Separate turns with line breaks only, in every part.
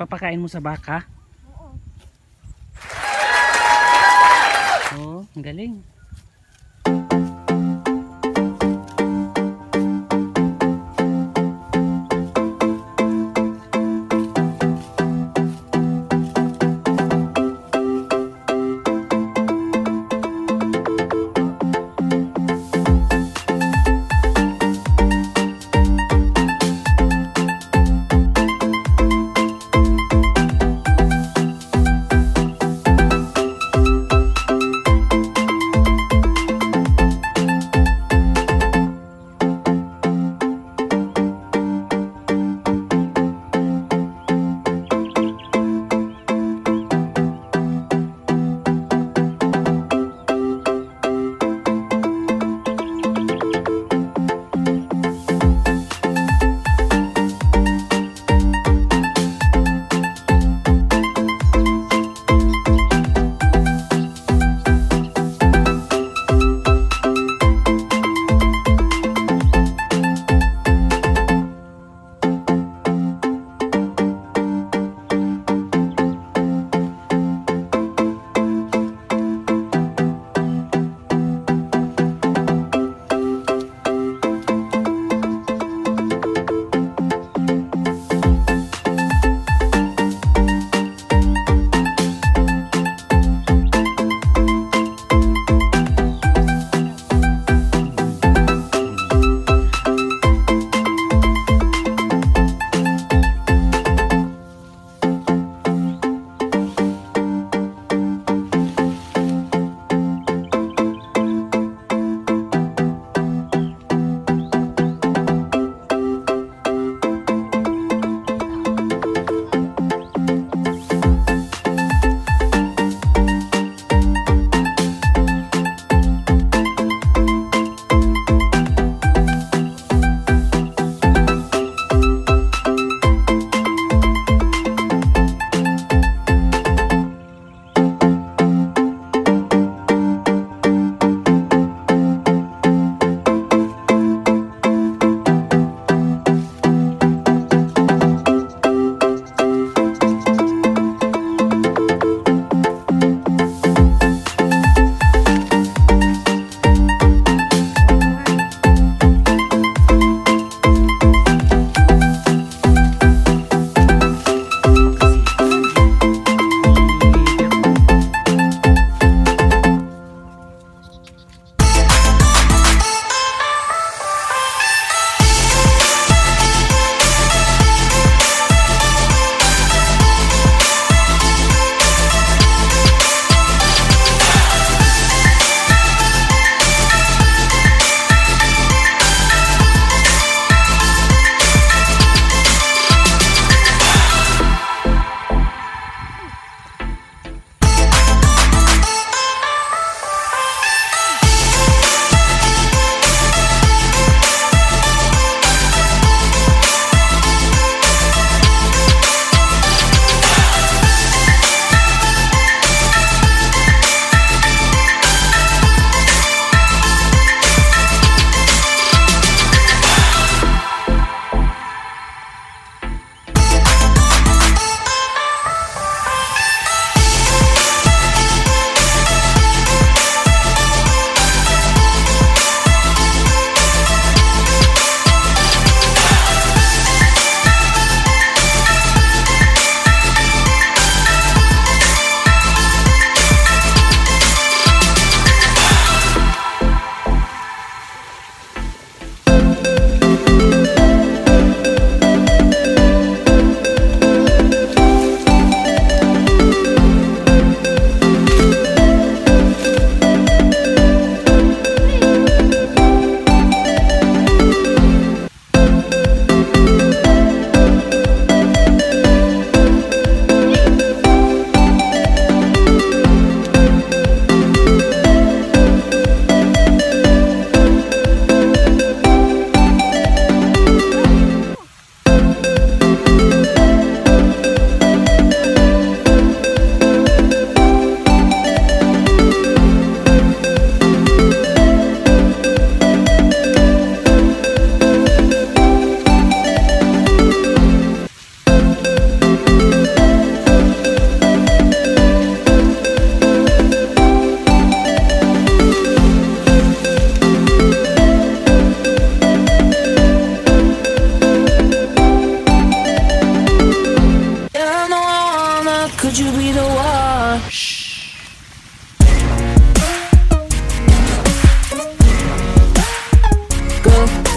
ipapakain mo sa baka?
Oo.
Oo, ang galing.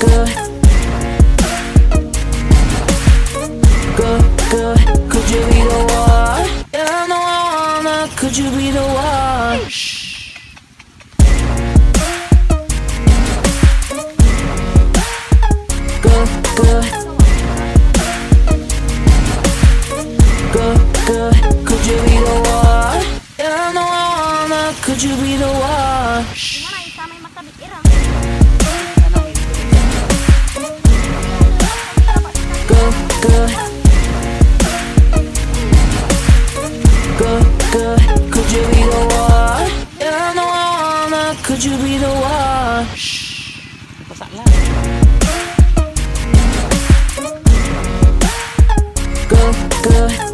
girl. Girl, girl, could you be the one? Yeah, no, I wanna, could you be the one? Shh.
Could you be the one?
Yeah, no, I wanna. Could you be the one? Shh. You be the one? Shh. What's that loud? Go, go.